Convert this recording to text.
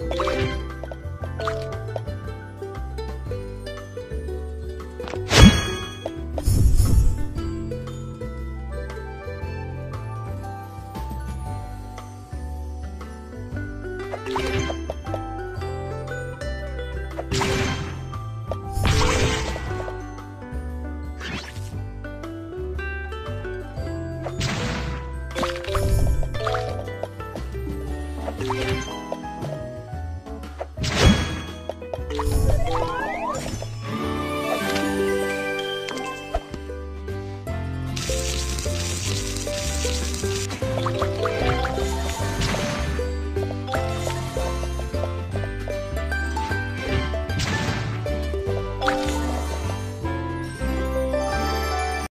you